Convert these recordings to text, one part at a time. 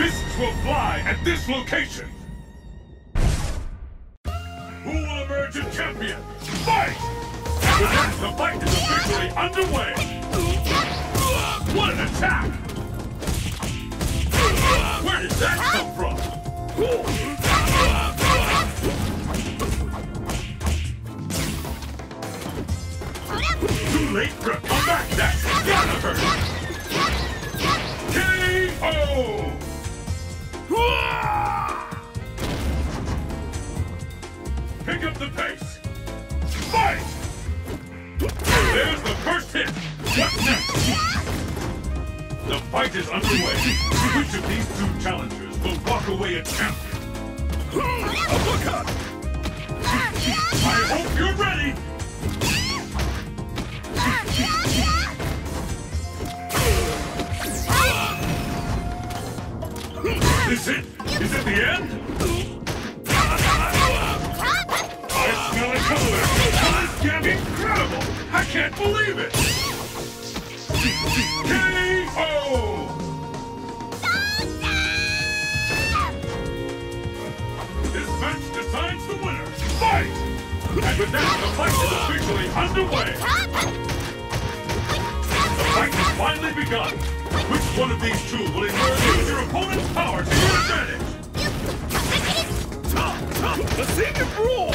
Fists will fly at this location! Who will emerge a champion? Fight! The fight is officially underway! What an attack! Where did that come from? Too late for a comeback? That's Pick up the pace! Fight! There's the first hit! What's next? The fight is underway. Which of these two challengers will walk away a champion? Uppercut! I hope you're ready! Is it? Is it the end? Can't believe it! KO! This match decides the winner! Fight! And with that, the fight is officially underway! The fight has finally begun! Which one of these two will emerge your opponent's power to your advantage? The secret rule!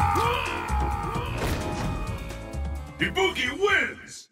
Ibuki wins!